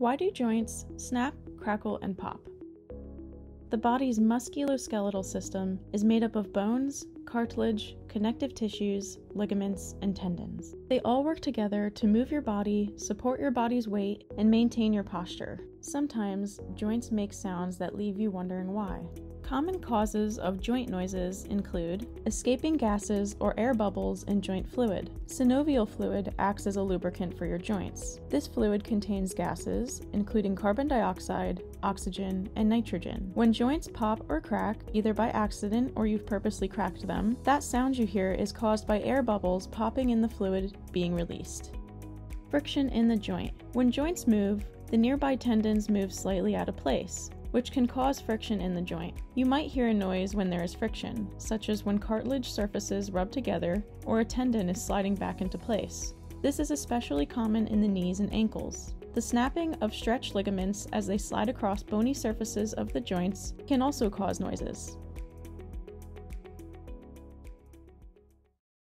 Why do joints snap, crackle, and pop? The body's musculoskeletal system is made up of bones, cartilage, connective tissues, ligaments, and tendons. They all work together to move your body, support your body's weight, and maintain your posture. Sometimes, joints make sounds that leave you wondering why. Common causes of joint noises include escaping gases or air bubbles in joint fluid. Synovial fluid acts as a lubricant for your joints. This fluid contains gases, including carbon dioxide, oxygen, and nitrogen. When joints pop or crack, either by accident or you've purposely cracked them, that sound you hear is caused by air bubbles popping in the fluid being released. Friction in the joint. When joints move, the nearby tendons move slightly out of place which can cause friction in the joint. You might hear a noise when there is friction, such as when cartilage surfaces rub together or a tendon is sliding back into place. This is especially common in the knees and ankles. The snapping of stretched ligaments as they slide across bony surfaces of the joints can also cause noises.